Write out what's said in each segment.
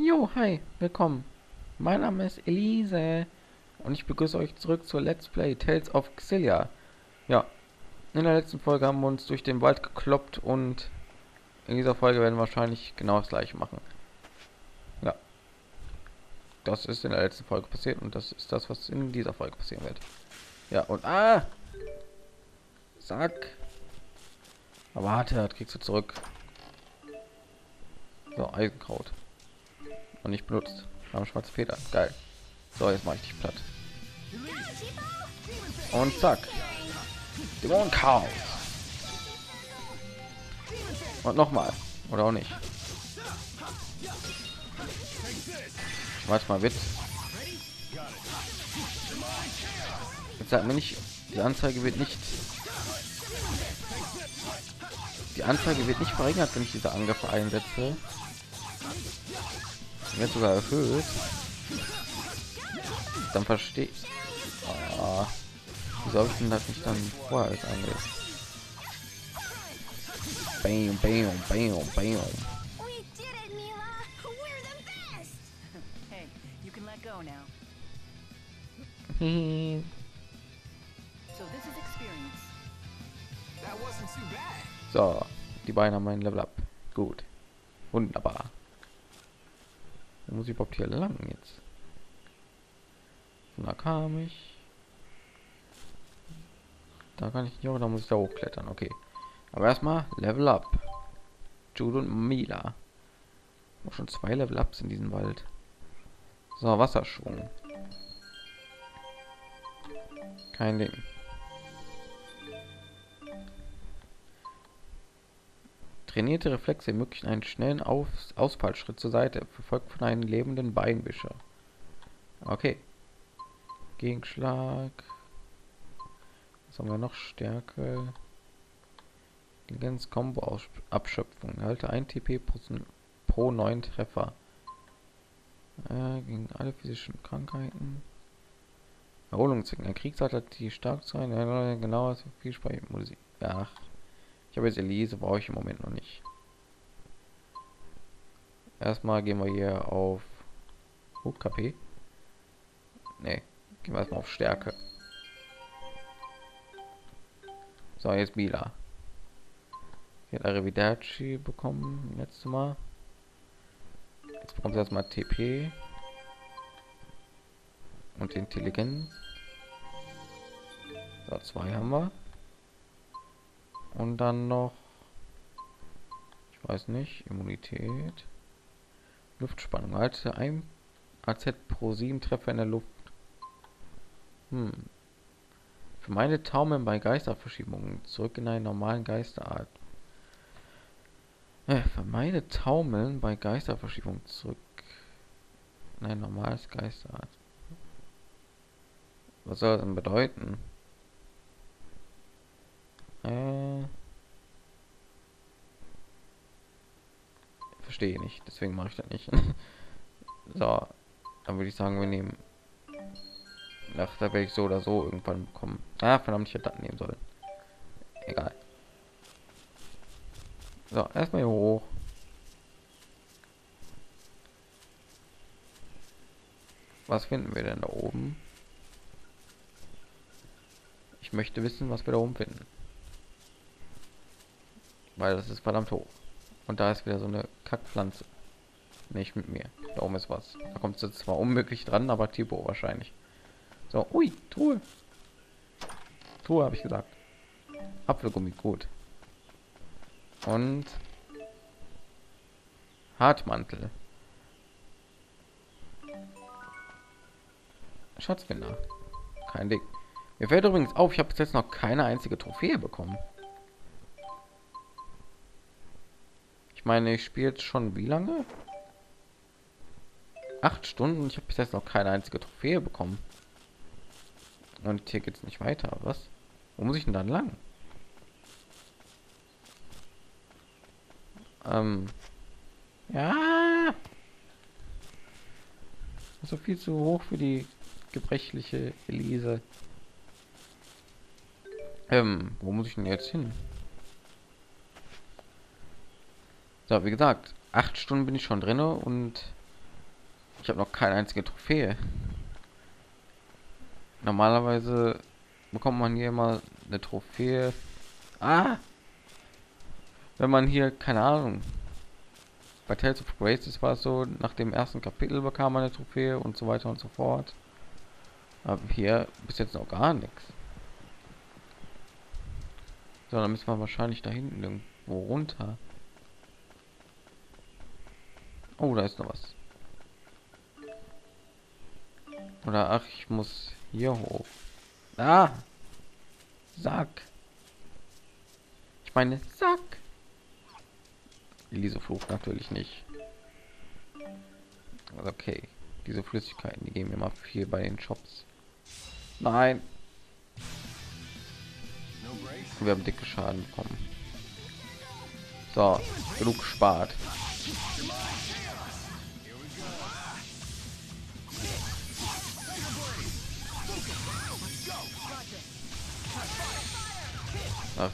Jo, hi, willkommen. Mein Name ist Elise und ich begrüße euch zurück zur Let's Play Tales of Xillia. Ja, in der letzten Folge haben wir uns durch den Wald gekloppt und in dieser Folge werden wir wahrscheinlich genau das gleiche machen. Ja, das ist in der letzten Folge passiert und das ist das, was in dieser Folge passieren wird. Ja, und ah! Sack! Aber warte, das kriegst du zurück. So, Eisenkraut. Und nicht benutzt. Haben schwarze Feder. Geil. So, jetzt mache ich dich platt. Und zack. Dämon Chaos. Und nochmal. Oder auch nicht. Ich weiß mal, wird. Jetzt sagt mir nicht, die Anzeige wird nicht. Die Anzeige wird nicht verringert, wenn ich diese Angriffe einsetze. Jetzt sogar erhöht. Dann verstehe ah, Wieso habe ich denn das nicht dann vorher als? Bam, bam, bam, bam. So, die beiden haben ein Level up. Gut. Wunderbar. Wo muss ich überhaupt hier lang jetzt? Von da kam ich. Da kann ich nicht, oder muss ich da hochklettern? Okay. Aber erstmal Level up. Jude und Mila. Oh, schon zwei Level ups in diesem Wald. So, Wasserschwung. Kein Ding. Trainierte Reflexe ermöglichen einen schnellen Auf Ausfallschritt zur Seite, verfolgt von einem lebenden Beinwischer. Okay. Gegenschlag. Was haben wir noch? Stärke. Intelligenz Combo Aus Abschöpfung. Halte 1 TP pro, pro 9 Treffer. Äh, gegen alle physischen Krankheiten. Erholungszwecken. Ein Kriegsarter, die stark sein. Ja, genau, so viel Speichermusik. Ja, ich habe jetzt Elise, brauche ich im Moment noch nicht. Erstmal gehen wir hier auf oh, KP. Ne, gehen wir erstmal auf Stärke. So, jetzt Bila. Hier hat Arrivederci bekommen, letztes Mal. Jetzt bekommt sie erstmal TP. Und Intelligenz. So, zwei haben wir. Und dann noch, ich weiß nicht, Immunität, Luftspannung. Alte ein AZ pro 7 Treffer in der Luft. Hm. Für meine Taumeln bei Geisterverschiebungen zurück in einen normalen Geisterart. Äh, für meine Taumeln bei Geisterverschiebung zurück in ein normales Geisterart. Was soll das denn bedeuten? Äh, verstehe nicht, deswegen mache ich das nicht. so, dann würde ich sagen, wir nehmen. Ach, da werde ich so oder so irgendwann bekommen. Ah, verdammt, ich hätte das nehmen sollen. Egal. So, erstmal hier hoch. Was finden wir denn da oben? Ich möchte wissen, was wir da oben finden. Weil das ist verdammt hoch. Und da ist wieder so eine Kackpflanze. Nicht mit mir. Da oben ist was. Da kommt es zwar unmöglich dran, aber Tipo wahrscheinlich. So, ui, Truhe. Truhe habe ich gesagt. Apfelgummi, gut. Und Hartmantel. Schatzfinder. Kein Ding. Mir fällt übrigens auf, ich habe bis jetzt noch keine einzige Trophäe bekommen. Meine, ich spiele jetzt schon wie lange? Acht Stunden. Ich habe bis jetzt noch keine einzige Trophäe bekommen. Und hier geht es nicht weiter. Was? Wo muss ich denn dann lang? Ähm. Ja. So viel zu hoch für die gebrechliche Elise. Ähm, wo muss ich denn jetzt hin? So, wie gesagt, acht Stunden bin ich schon drin und Ich habe noch keine einzige Trophäe. Normalerweise bekommt man hier immer eine Trophäe. Ah! Wenn man hier, keine Ahnung, bei Tales of Graces war es so, nach dem ersten Kapitel bekam man eine Trophäe und so weiter und so fort. Aber hier bis jetzt noch gar nichts. So, dann müssen wir wahrscheinlich da hinten irgendwo runter. Oh, da ist noch was. Oder ach, ich muss hier hoch. Ah! Sack. Ich meine, Sack. Elise flucht natürlich nicht. Okay. Diese Flüssigkeiten, die geben immer viel bei den Shops. Nein. Wir haben dicke Schaden bekommen. So, genug gespart.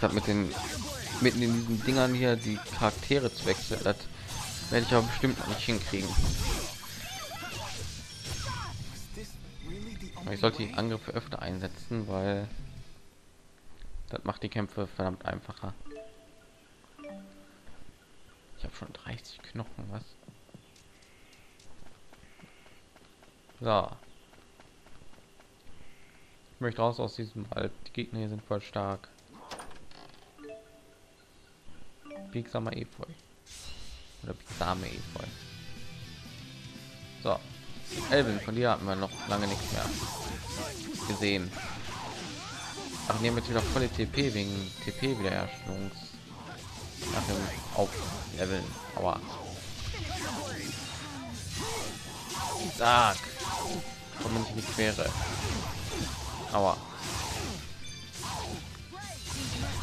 Das mit den mitten in diesen Dingern hier die Charaktere zu wechseln, das werde ich aber bestimmt nicht hinkriegen. Ich sollte die? Angriffe öfter einsetzen, weil das macht die Kämpfe verdammt einfacher. Habe schon 30 Knochen, was? So. Ich möchte raus aus diesem Wald. Die Gegner hier sind voll stark. Biegsamer Efeu. Oder biegsame Efeu. So. Elvin, von dir hatten wir noch lange nichts mehr gesehen. Ach, nehmen jetzt wieder volle TP wegen TP Wiederherstellungs nach dem Aufleveln. Aua. Sag. Komm nicht in die Quere. Aua.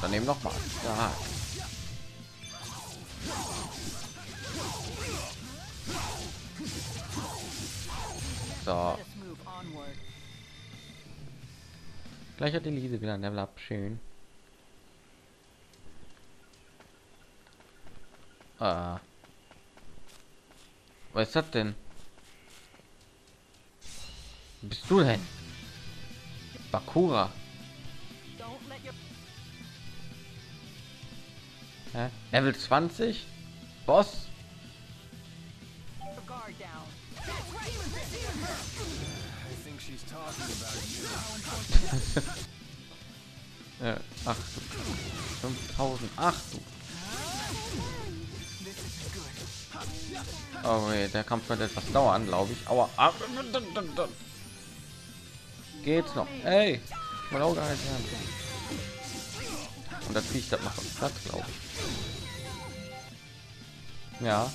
Daneben noch mal. Sag. So. Gleich hat Elise wieder ein Level up. Schön. Ah. Was ist das denn? Bist du denn? Bakura. Hä? Level 20? Boss? Äh, ach, 5000. Ach du. Oh weh, der Kampf wird etwas dauern, glaube ich. Aua. Ah, Geht's noch? Ey, mein Auge halt. Und das Viech, das macht uns Platz, glaube ich. Ja.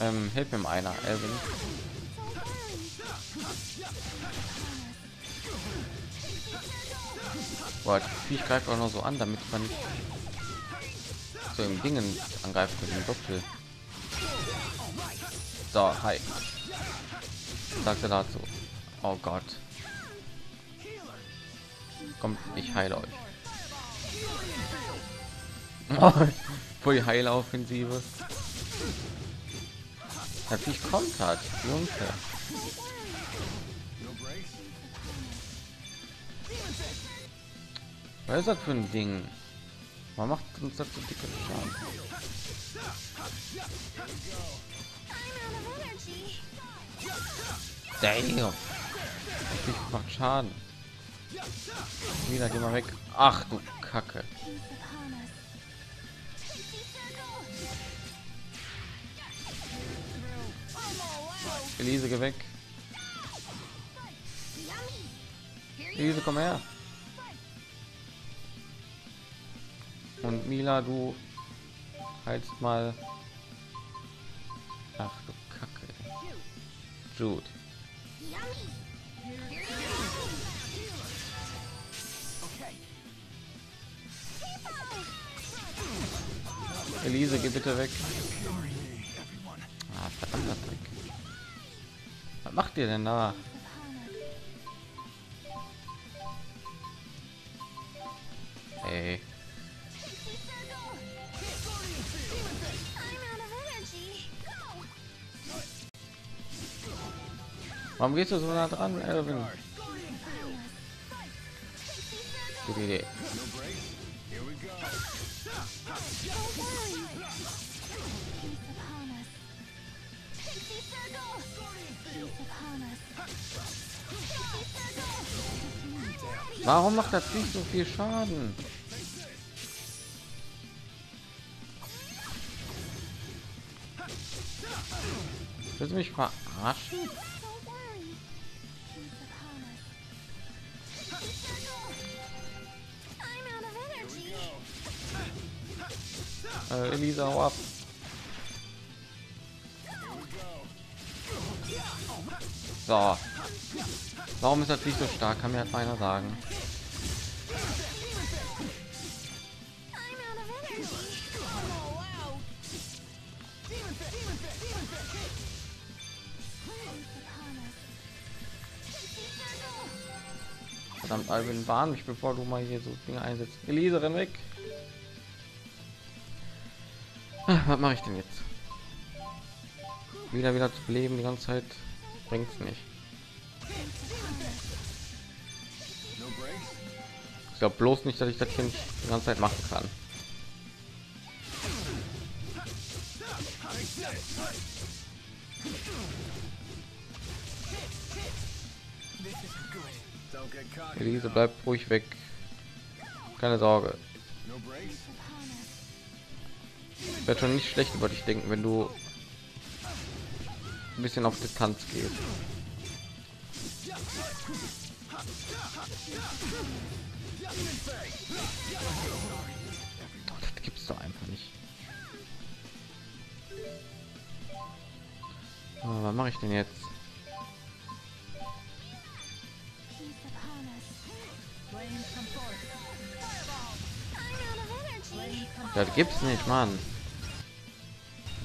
Ähm, hilf mir einer, Elvin. Boah, das Viech auch noch so an, damit man so im Dingen angreift mit dem Doppel. So, hi. Sagt er dazu? Oh Gott. Kommt, ich heile euch. Voll Heiloffensive. Das Viech kommt hat, Junge. Was ist das für ein Ding? Man macht uns das so dicke Schaden. Damn. Ich macht Schaden. Wieder geh mal weg. Ach du Kacke. Elise, geh weg. Elise, komm her. Und Mila, du haltst mal. Ach du Kacke. Jude. Elise, geh bitte weg. Ah, verdammter Dreck. Was macht ihr denn da? Ey. Warum gehst du so nah dran, Elvin? Gute Idee. Warum macht das nicht so viel Schaden? Willst du mich verarschen? Äh, Elisa, hau ab. So. Warum ist das nicht so stark? Kann mir halt einer sagen. Verdammt, Alvin, warn mich, bevor du mal hier so Dinge einsetzt. Elisa, renn weg. Ah, Was mache ich denn jetzt? Wieder wieder zu leben die ganze Zeit bringt's nicht. No breaks. Ich glaube bloß nicht, dass ich das hier nicht die ganze Zeit machen kann. Elise, now. bleib ruhig weg. Keine Sorge. Werde schon nicht schlecht über dich denken, wenn du ein bisschen auf Distanz gehst. Das gibt's doch einfach nicht. Ah, was mache ich denn jetzt? Das gibt's nicht, Mann.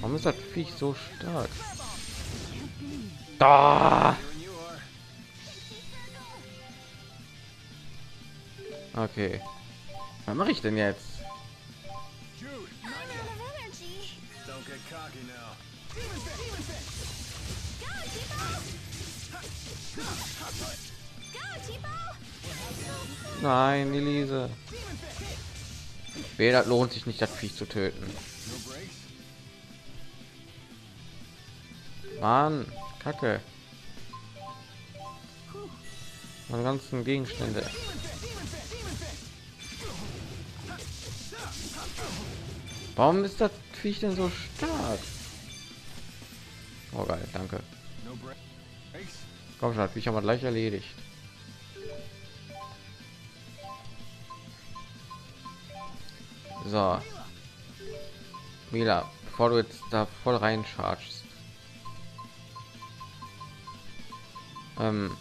Warum ist das Viech so stark? Da! Okay. Was mache ich denn jetzt? Nein, Elise. Weder lohnt sich nicht, das Viech zu töten. Mann, Kacke. Meine ganzen Gegenstände. Warum ist das Viech denn so stark? Oh geil, danke. Komm schon, das Viech haben wir gleich erledigt. So. Mila, bevor du jetzt da voll rein chargest. Ähm.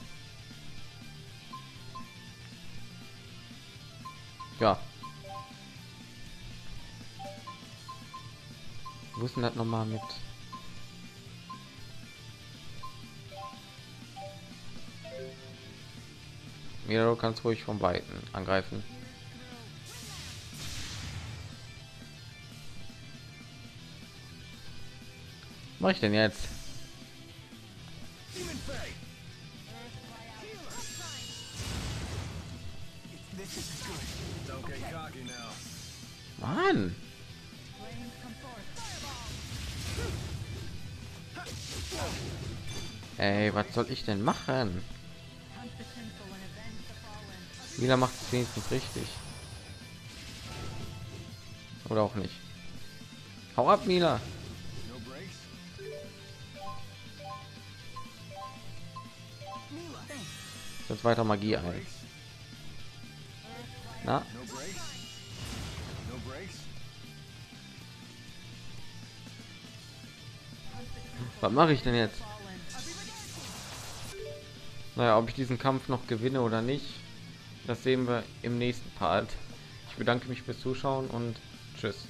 Ja. Wo ist denn das nochmal mit? Du kannst ruhig von Weitem angreifen. Was mach ich denn jetzt? Mann! Ey, was soll ich denn machen? Mila macht es wenigstens richtig. Oder auch nicht. Hau ab, Mila! Jetzt weiter Magie ein. Na, was mache ich denn jetzt? Naja, ob ich diesen Kampf noch gewinne oder nicht, das sehen wir im nächsten Part. Ich bedanke mich fürs Zuschauen und tschüss.